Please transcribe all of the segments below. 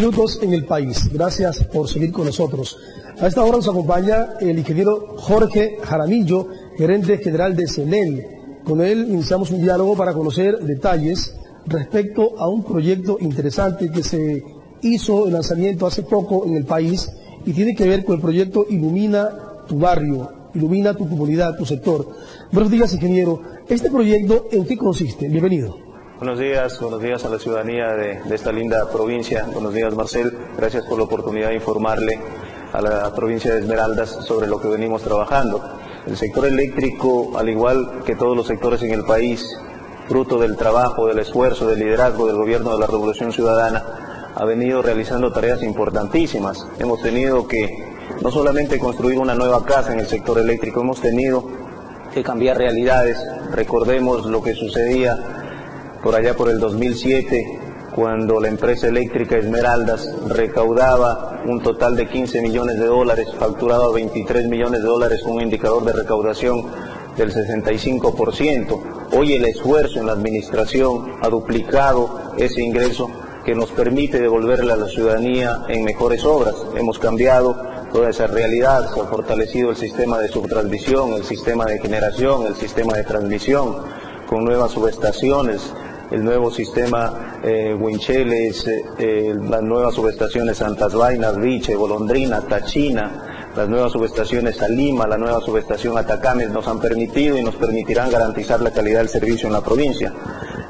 minutos en el país. Gracias por seguir con nosotros. A esta hora nos acompaña el ingeniero Jorge Jaramillo, gerente general de CENEL. Con él iniciamos un diálogo para conocer detalles respecto a un proyecto interesante que se hizo el lanzamiento hace poco en el país y tiene que ver con el proyecto Ilumina tu barrio, ilumina tu comunidad, tu sector. Buenos días, ingeniero. ¿Este proyecto en qué consiste? Bienvenido. Buenos días, buenos días a la ciudadanía de, esta linda provincia. Buenos días, Marcel. Gracias por la oportunidad de informarle a la provincia de Esmeraldas sobre lo que venimos trabajando. El sector eléctrico, al igual que todos los sectores en el país, fruto del trabajo, del esfuerzo, del liderazgo del gobierno de la Revolución Ciudadana, ha venido realizando tareas importantísimas. Hemos tenido que no solamente construir una nueva casa en el sector eléctrico, hemos tenido que cambiar realidades. Recordemos lo que sucedía por allá por el 2007, cuando la empresa eléctrica Esmeraldas recaudaba un total de 15 millones de dólares, facturaba 23 millones de dólares con un indicador de recaudación del 65%. Hoy el esfuerzo en la administración ha duplicado ese ingreso que nos permite devolverle a la ciudadanía en mejores obras. Hemos cambiado toda esa realidad, se ha fortalecido el sistema de subtransmisión, el sistema de generación, el sistema de transmisión, con nuevas subestaciones, el nuevo sistema eh, eh, eh, las nuevas subestaciones Santas Vainas, Viche, Golondrina, Tachina, las nuevas subestaciones Alima, la nueva subestación Atacames nos han permitido y nos permitirán garantizar la calidad del servicio en la provincia.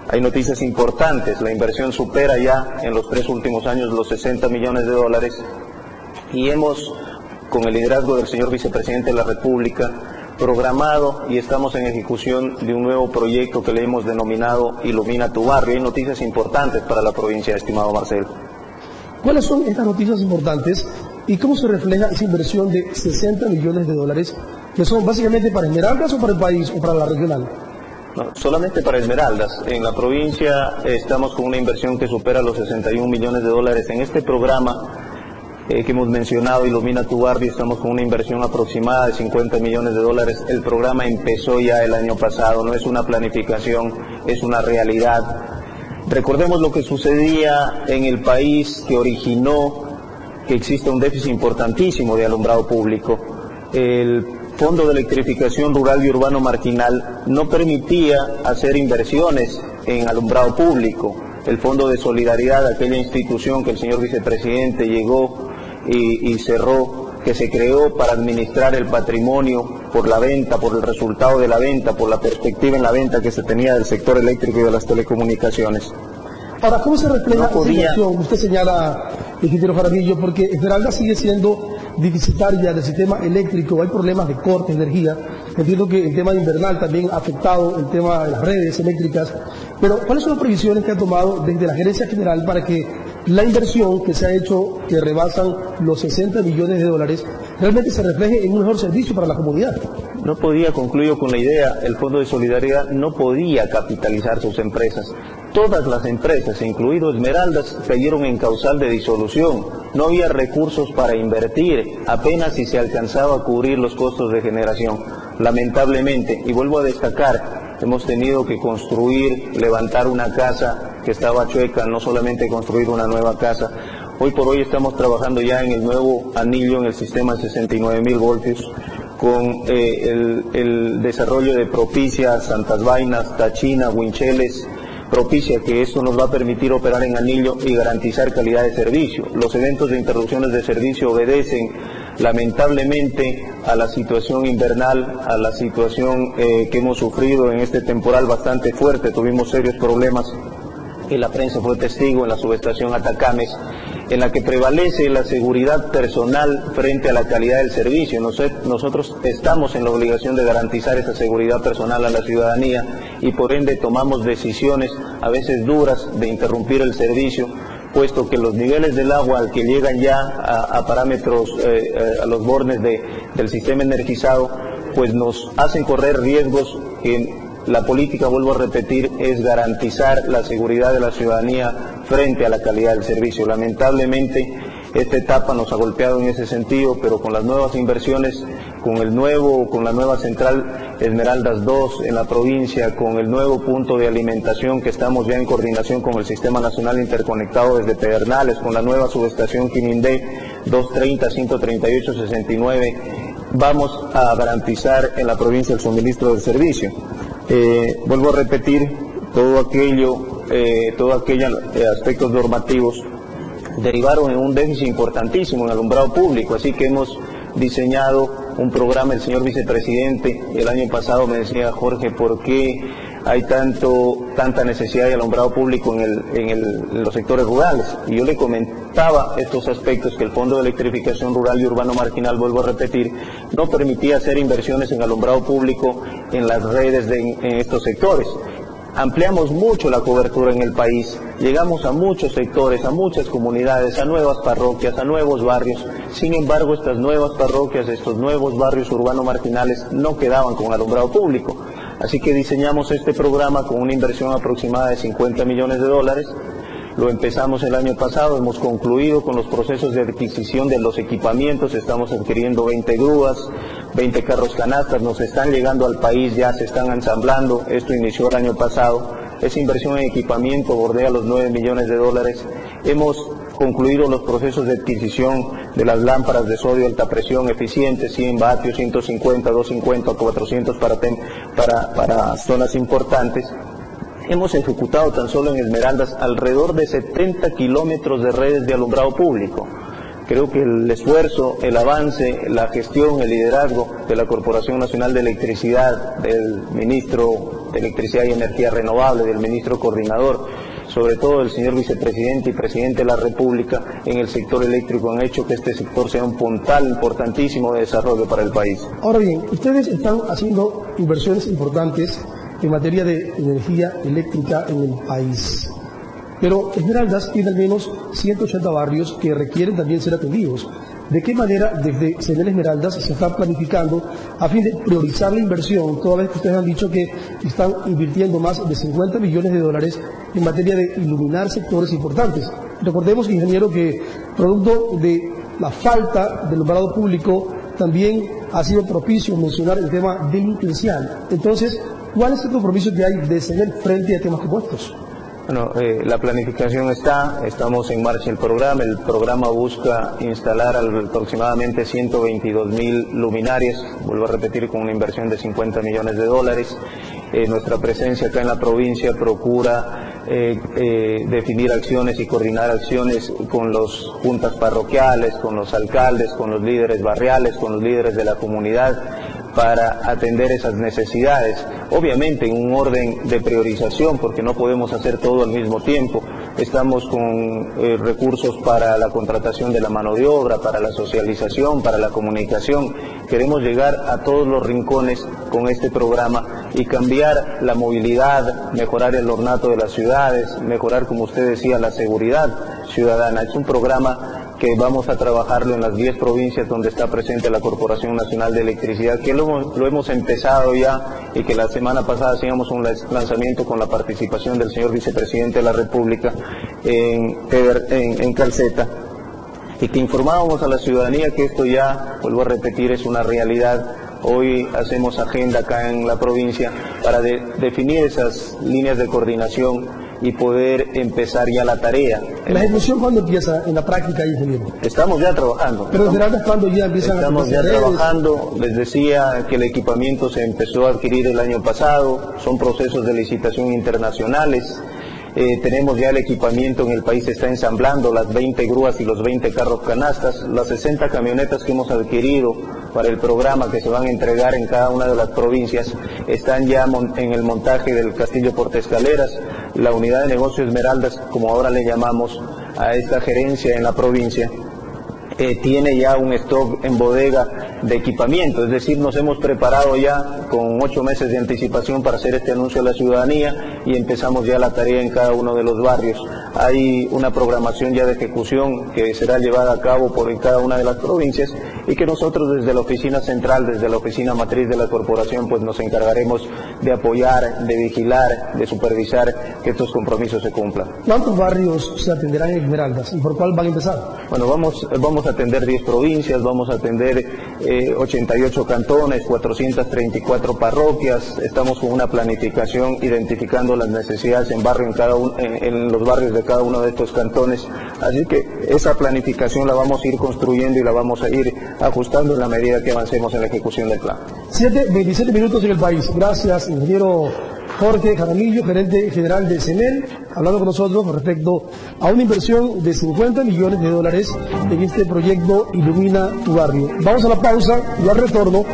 Hay noticias importantes, la inversión supera ya en los tres últimos años los 60 millones de dólares y hemos, con el liderazgo del señor vicepresidente de la República, programado y estamos en ejecución de un nuevo proyecto que le hemos denominado Ilumina tu barrio. Hay noticias importantes para la provincia, estimado Marcelo. ¿Cuáles son estas noticias importantes y cómo se refleja esa inversión de 60 millones de dólares que son básicamente para Esmeraldas o para el país o para la regional? No, solamente para Esmeraldas. En la provincia estamos con una inversión que supera los 61 millones de dólares. En este programa eh, que hemos mencionado, Ilumina tu barrio, estamos con una inversión aproximada de 50 millones de dólares. El programa empezó ya el año pasado, no es una planificación, es una realidad. Recordemos lo que sucedía en el país que originó que existe un déficit importantísimo de alumbrado público. El Fondo de Electrificación Rural y Urbano Marginal no permitía hacer inversiones en alumbrado público. El Fondo de Solidaridad, aquella institución que el señor vicepresidente llegó y, cerró, que se creó para administrar el patrimonio por la venta, por el resultado de la venta, por la perspectiva en la venta que se tenía del sector eléctrico y de las telecomunicaciones. Ahora, ¿cómo se refleja esa situación? Usted señala, ingeniero Jaramillo, porque Esmeralda sigue siendo deficitaria del sistema eléctrico, hay problemas de corte de energía. Entiendo que el tema invernal también ha afectado el tema de las redes eléctricas. Pero, ¿cuáles son las previsiones que ha tomado desde la gerencia general para que la inversión que se ha hecho, que rebasan los 60 millones de dólares, realmente se refleje en un mejor servicio para la comunidad. No podía, concluyo con la idea, el Fondo de Solidaridad no podía capitalizar sus empresas. Todas las empresas, incluido Esmeraldas, cayeron en causal de disolución. No había recursos para invertir, apenas si se alcanzaba a cubrir los costos de generación. Lamentablemente, y vuelvo a destacar, hemos tenido que construir, levantar una casa que estaba chueca, no solamente construir una nueva casa. Hoy por hoy estamos trabajando ya en el nuevo anillo en el sistema de 69 mil voltios con eh, el, desarrollo de Propicia, Santas Vainas, Tachina, Wincheles, Propicia, que esto nos va a permitir operar en anillo y garantizar calidad de servicio. Los eventos de interrupciones de servicio obedecen lamentablemente a la situación invernal, a la situación eh, que hemos sufrido en este temporal bastante fuerte. Tuvimos serios problemas que la prensa fue testigo en la subestación Atacames, en la que prevalece la seguridad personal frente a la calidad del servicio. Nosotros estamos en la obligación de garantizar esa seguridad personal a la ciudadanía y por ende tomamos decisiones a veces duras de interrumpir el servicio puesto que los niveles del agua al que llegan ya a, parámetros, eh, eh, a los bornes del sistema energizado, pues nos hacen correr riesgos que la política, vuelvo a repetir, es garantizar la seguridad de la ciudadanía frente a la calidad del servicio. Lamentablemente, esta etapa nos ha golpeado en ese sentido, pero con las nuevas inversiones, con el nuevo, con la nueva central Esmeraldas 2 en la provincia, con el nuevo punto de alimentación que estamos ya en coordinación con el Sistema Nacional Interconectado desde Pedernales, con la nueva subestación Quinindé 230, 138, 69, vamos a garantizar en la provincia el suministro del servicio. Eh, vuelvo a repetir todo aquello, eh, todos aquellos eh, aspectos normativos derivaron en un déficit importantísimo en alumbrado público, así que hemos diseñado un programa, el señor vicepresidente, el año pasado me decía Jorge, ¿por qué hay tanto, tanta necesidad de alumbrado público en, los sectores rurales? Y yo le comentaba estos aspectos que el Fondo de Electrificación Rural y Urbano Marginal, vuelvo a repetir, no permitía hacer inversiones en alumbrado público en las redes de, en estos sectores ampliamos mucho la cobertura en el país, llegamos a muchos sectores, a muchas comunidades, a nuevas parroquias, a nuevos barrios. Sin embargo, estas nuevas parroquias, estos nuevos barrios urbanos marginales no quedaban con alumbrado público. Así que diseñamos este programa con una inversión aproximada de 50 millones de dólares lo empezamos el año pasado, hemos concluido con los procesos de adquisición de los equipamientos, estamos adquiriendo 20 grúas, 20 carros canastas, nos están llegando al país, ya se están ensamblando, esto inició el año pasado, esa inversión en equipamiento bordea los 9 millones de dólares. Hemos concluido los procesos de adquisición de las lámparas de sodio alta presión eficientes, 100 vatios, 150, 250, 400 para, para, para zonas importantes hemos ejecutado tan solo en Esmeraldas alrededor de 70 kilómetros de redes de alumbrado público. Creo que el esfuerzo, el avance, la gestión, el liderazgo de la Corporación Nacional de Electricidad, del ministro de Electricidad y Energía Renovable, del ministro coordinador, sobre todo del señor vicepresidente y presidente de la República en el sector eléctrico han hecho que este sector sea un puntal importantísimo de desarrollo para el país. Ahora bien, ustedes están haciendo inversiones importantes en materia de energía eléctrica en el país. Pero Esmeraldas tiene al menos 180 barrios que requieren también ser atendidos. ¿De qué manera desde Senel Esmeraldas se está planificando a fin de priorizar la inversión, toda vez que ustedes han dicho que están invirtiendo más de 50 millones de dólares en materia de iluminar sectores importantes? Recordemos, ingeniero, que producto de la falta del alumbrado público también ha sido propicio mencionar el tema delincuencial. Entonces, ¿Cuál es el compromiso que hay de seguir frente a temas como estos? Bueno, eh, la planificación está, estamos en marcha el programa, el programa busca instalar aproximadamente 122 mil luminarias, vuelvo a repetir, con una inversión de 50 millones de dólares. Eh, nuestra presencia acá en la provincia procura eh, definir acciones y coordinar acciones con las juntas parroquiales, con los alcaldes, con los líderes barriales, con los líderes de la comunidad para atender esas necesidades. Obviamente en un orden de priorización, porque no podemos hacer todo al mismo tiempo. Estamos con eh, recursos para la contratación de la mano de obra, para la socialización, para la comunicación. Queremos llegar a todos los rincones con este programa y cambiar la movilidad, mejorar el ornato de las ciudades, mejorar, como usted decía, la seguridad ciudadana. Es un programa que vamos a trabajarlo en las 10 provincias donde está presente la Corporación Nacional de Electricidad, que lo, hemos empezado ya y que la semana pasada hacíamos un lanzamiento con la participación del señor vicepresidente de la República en, en, Calceta y que informábamos a la ciudadanía que esto ya, vuelvo a repetir, es una realidad. Hoy hacemos agenda acá en la provincia para definir esas líneas de coordinación y poder empezar ya la tarea. ¿La ejecución cuándo empieza en la práctica, ingeniero? Estamos ya trabajando. ¿Pero estamos, cuándo ya empiezan Estamos ya trabajando. Les decía que el equipamiento se empezó a adquirir el año pasado. Son procesos de licitación internacionales. Eh, tenemos ya el equipamiento en el país, se está ensamblando las 20 grúas y los 20 carros canastas, las 60 camionetas que hemos adquirido para el programa que se van a entregar en cada una de las provincias están ya en el montaje del Castillo Portescaleras, la unidad de negocio Esmeraldas, como ahora le llamamos a esta gerencia en la provincia, eh, tiene ya un stock en bodega de equipamiento, es decir, nos hemos preparado ya con ocho meses de anticipación para hacer este anuncio a la ciudadanía y empezamos ya la tarea en cada uno de los barrios. Hay una programación ya de ejecución que será llevada a cabo por cada una de las provincias y que nosotros desde la oficina central, desde la oficina matriz de la corporación, pues nos encargaremos de apoyar, de vigilar, de supervisar que estos compromisos se cumplan. ¿Cuántos barrios se atenderán en Esmeraldas y por cuál van a empezar? Bueno, vamos, vamos a atender 10 provincias, vamos a atender 88 eh, cantones, 434 parroquias, estamos con una planificación identificando las necesidades en barrio en cada en, los barrios de cada uno de estos cantones, así que esa planificación la vamos a ir construyendo y la vamos a ir ajustando en la medida que avancemos en la ejecución del plan. 7, 27 minutos en el país. Gracias, ingeniero Jorge Jaramillo, gerente general de CENEL, hablando con nosotros respecto a una inversión de 50 millones de dólares en este proyecto Ilumina tu barrio. Vamos a la pausa y al retorno